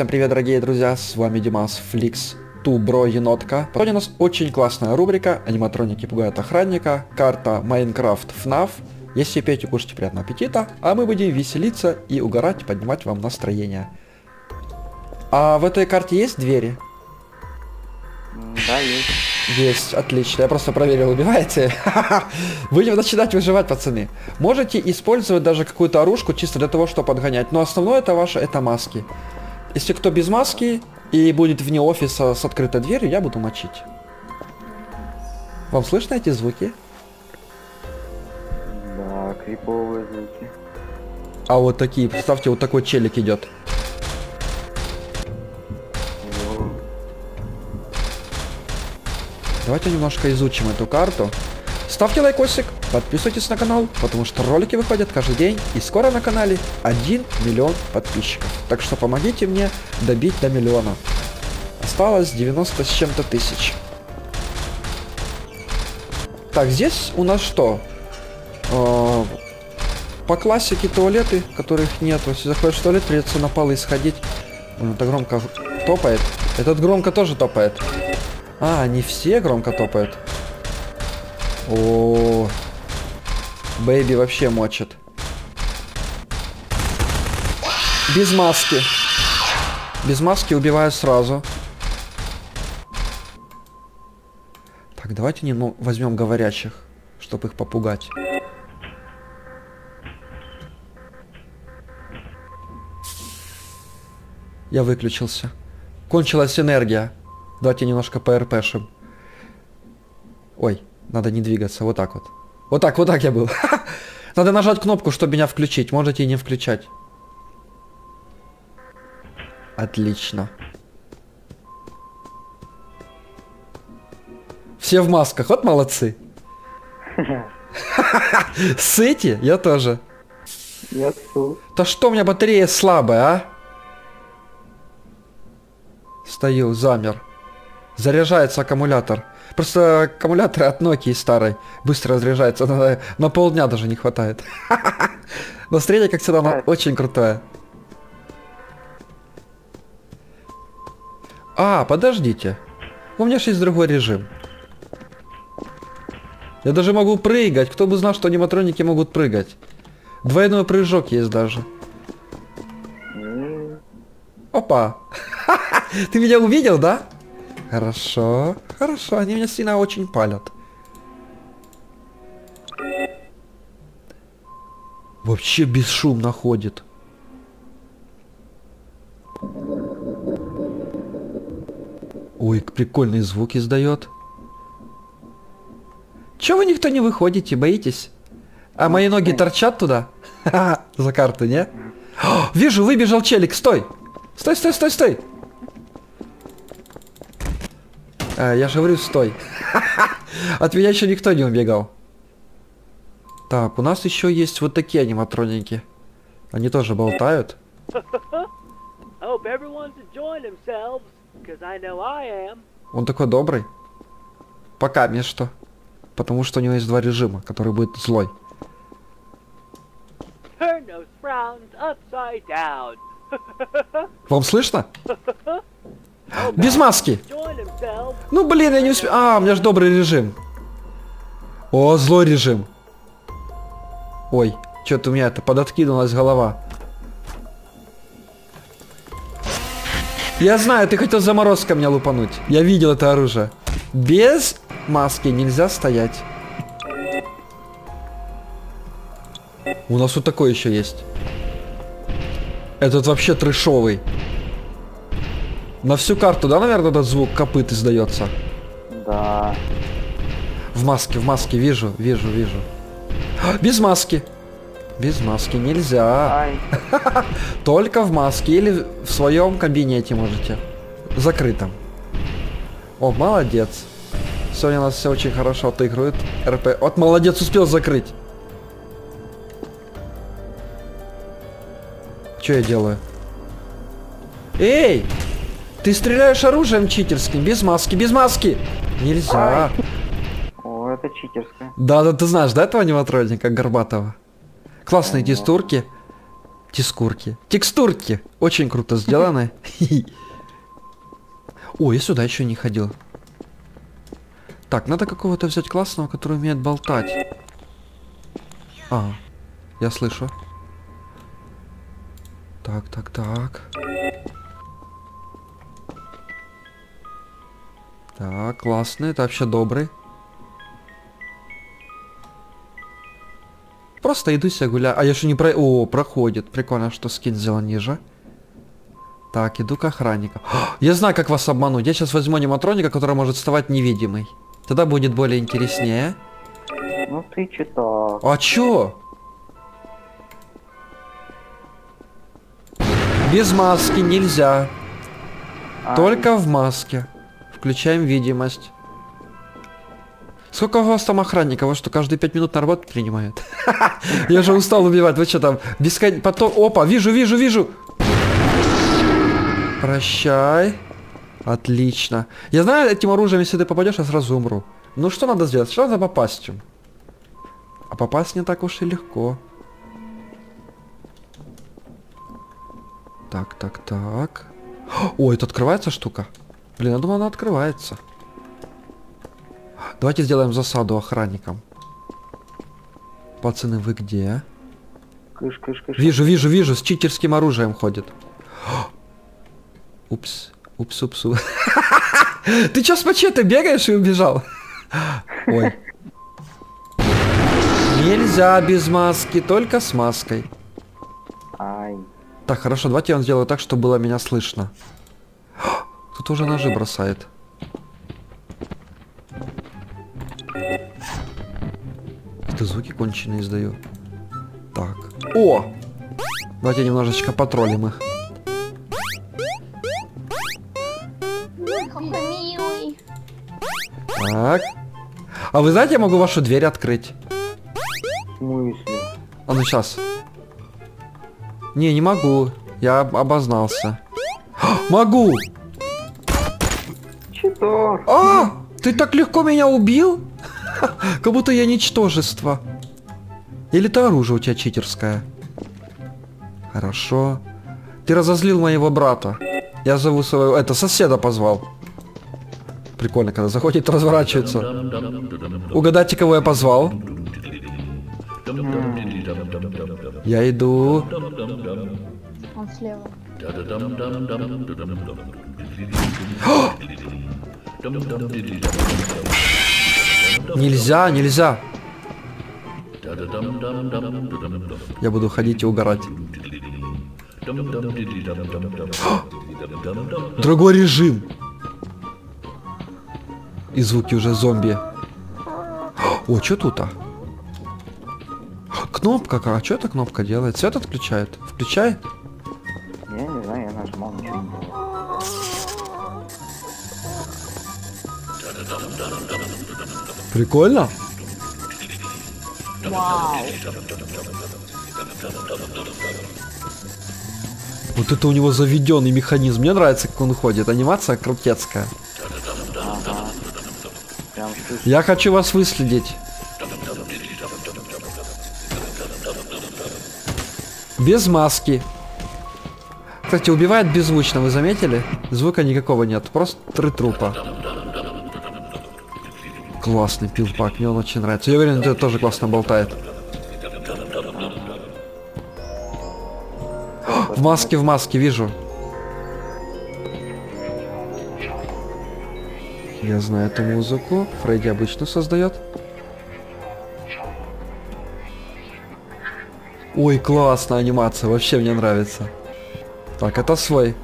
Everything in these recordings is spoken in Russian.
всем привет, дорогие друзья, с вами Димас Фликс, Тубро Енотка. Сегодня у нас очень классная рубрика «Аниматроники пугают охранника», карта Майнкрафт FNAF. Если пейте, кушайте приятного аппетита, а мы будем веселиться и угорать, поднимать вам настроение. А в этой карте есть двери? Да, есть. Есть, отлично. Я просто проверил, убиваете. Будем начинать выживать, пацаны. Можете использовать даже какую-то оружку чисто для того, чтобы подгонять. Но основное это ваше, это маски. Если кто без маски и будет вне офиса с открытой дверью, я буду мочить. Вам слышно эти звуки? Да, криповые звуки. А вот такие, представьте, вот такой челик идет. Давайте немножко изучим эту карту. Ставьте лайкосик, подписывайтесь на канал, потому что ролики выходят каждый день, и скоро на канале 1 миллион подписчиков. Так что помогите мне добить до миллиона. Осталось 90 с чем-то тысяч. Так, здесь у нас что? Э, По классике туалеты, которых нет. Если заходишь в туалет, придется на полы сходить. Это громко топает. Этот громко тоже топает. А, не все громко топают. О, Бэйби вообще мочит. Без маски. Без маски убиваю сразу. Так, давайте немного возьмем говорящих, чтобы их попугать. Я выключился. Кончилась энергия. Давайте немножко ПРПшим. Ой, надо не двигаться, вот так вот. Вот так, вот так я был. Надо нажать кнопку, чтобы меня включить. Можете и не включать. Отлично. Все в масках, вот молодцы. Сыти? Я тоже. Я су. Да что у меня батарея слабая, а? Стою, замер. Заряжается аккумулятор. Просто аккумуляторы от Nokia старой быстро разряжаются. На, на полдня даже не хватает. Настроение, как всегда, оно очень крутое. А, подождите. У меня же есть другой режим. Я даже могу прыгать. Кто бы знал, что аниматроники могут прыгать. Двойной прыжок есть даже. Опа. Ты меня увидел, да? Хорошо, хорошо, они меня сильно очень палят. Вообще бесшумно ходит. Ой, прикольные звуки издает. Чего вы никто не выходите, боитесь? А мои ноги торчат туда? Ха-ха, За карту, не? О, вижу, выбежал челик, стой! Стой, стой, стой, стой! Я же говорю, стой. От меня еще никто не убегал. Так, у нас еще есть вот такие аниматроники. Они тоже болтают. Он такой добрый. Пока мне что. Потому что у него есть два режима, который будет злой. Вам слышно? Без маски. Ну блин, я не успел. А, у меня же добрый режим. О, злой режим. Ой, что-то у меня это подоткинулась голова. Я знаю, ты хотел заморозкой меня лупануть. Я видел это оружие. Без маски нельзя стоять. У нас вот такой еще есть. Этот вообще трешовый. На всю карту, да, наверное, этот звук копыт издается? Да. В маске, в маске, вижу, вижу, вижу. А, Без маски. Без маски нельзя. Только в маске или в своем кабинете можете. Закрытом. О, молодец. Сегодня у нас все очень хорошо отыгрывает. РП. Вот молодец, успел закрыть. Что я делаю? Эй! Ты стреляешь оружием читерским, без маски, без маски! Нельзя. о, это читерская. Да, да, ты знаешь, да, этого аниматроника Горбатова? Классные текстурки. Тискурки. Текстурки. Очень круто сделаны. О, я сюда еще не ходил. Так, надо какого-то взять классного, который умеет болтать. А, я слышу. Так, так, так. Так, классный, это вообще добрый. Просто иду себе гуляю. А я же не про... О, проходит. Прикольно, что скин сделан ниже. Так, иду к охраннику. Я знаю, как вас обмануть. Я сейчас возьму аниматроника, который может вставать невидимый. Тогда будет более интереснее. Ну ты че так? А чё? Без маски нельзя. А, Только в маске. Включаем видимость. Сколько у вас там охранников? Вы что, каждые пять минут на работу принимают? Я же устал убивать. Вы что там? Бескон... Потом... Опа, вижу, вижу, вижу. Прощай. Отлично. Я знаю, этим оружием, если ты попадешь, я сразу умру. Ну что надо сделать? Что надо попасть? А попасть не так уж и легко. Так, так, так. О, это открывается штука? Блин, я думал, она открывается. Давайте сделаем засаду охранникам. Пацаны, вы где? Кыш, кыш, кыш. Вижу, вижу, вижу, с читерским оружием ходит. Упс, упс, упс. упс. Ты чё с мачете бегаешь и убежал? Ой. Нельзя без маски, только с маской. Ай. Так, хорошо, давайте я вам сделаю так, чтобы было меня слышно. Тут уже ножи бросает. Это звуки конченые издаю. Так. О! Давайте немножечко потроллим их. Так. А вы знаете, я могу вашу дверь открыть? В смысле? А ну сейчас. Не, не могу. Я об- обознался. Могу! Читор. А! Ты так легко меня убил? Как будто я ничтожество. Или это оружие у тебя читерское? Хорошо. Ты разозлил моего брата. Я зову своего... Это, соседа позвал. Прикольно, когда заходит, разворачивается. Угадайте, кого я позвал? Я иду. Он слева. Нельзя, нельзя. Я буду ходить и угорать. Другой режим. И звуки уже зомби. О, что тут? а? Кнопка, а что эта кнопка делает? Свет отключает? Включай. Прикольно. Вау. Вот это у него заведенный механизм. Мне нравится, как он ходит. Анимация крутецкая. Слышу. Я хочу вас выследить. Без маски. Кстати, убивает беззвучно, вы заметили? Звука никакого нет, просто три трупа. Классный пилпак, мне он очень нравится. Я уверен, это тоже классно болтает. В маске, в маске, вижу. Я знаю эту музыку. Фредди обычно создает. Ой, классная анимация, вообще мне нравится. Так, это свой.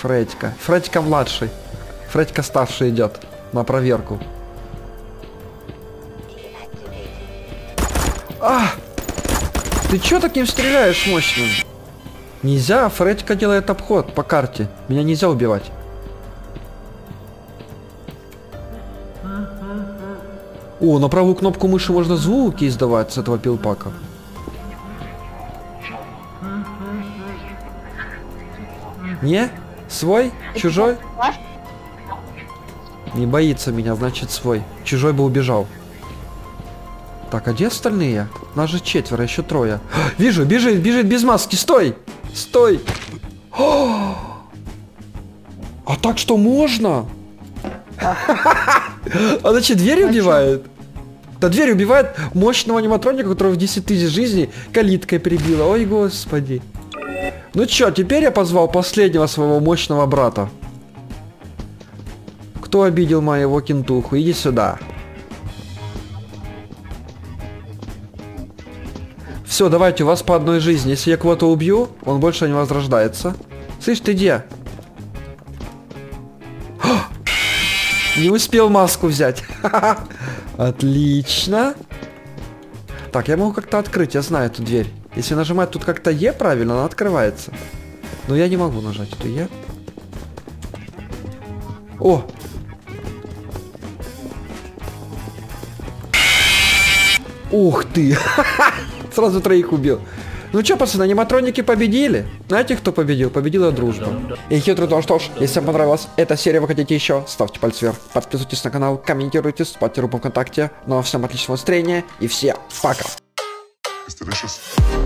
Фредька. Фредька младший. Фредька старший идет на проверку. А! Ты чё таким стреляешь мощным? Нельзя, Фредька делает обход по карте. Меня нельзя убивать. О, на правую кнопку мыши можно звуки издавать с этого пилпака. Не? Свой? Чужой? Не боится меня, значит свой. Чужой бы убежал. Так, а где остальные? Нас же четверо, еще трое. Вижу, бежит, бежит без маски. Стой! Стой! О! А так что можно? А значит дверь убивает? Да дверь убивает мощного аниматроника, которого в 10 тысяч жизней калиткой прибила. Ой, господи. Ну чё, теперь я позвал последнего своего мощного брата. Кто обидел моего кентуху? Иди сюда. Все, давайте, у вас по одной жизни. Если я кого-то убью, он больше не возрождается. Слышь, ты где? Не успел маску взять. Отлично. Так, я могу как-то открыть, я знаю эту дверь. Если нажимать тут как-то Е правильно, она открывается. Но я не могу нажать эту Е. О! Ух ты! Сразу троих убил. Ну чё, пацаны, аниматроники победили? Знаете, кто победил? Победила дружба. И хитрый то, что ж, если вам понравилась эта серия, вы хотите еще, ставьте пальцы вверх, подписывайтесь на канал, комментируйте, ставьте руку ВКонтакте. Ну а всем отличного настроения и всем пока! It's delicious.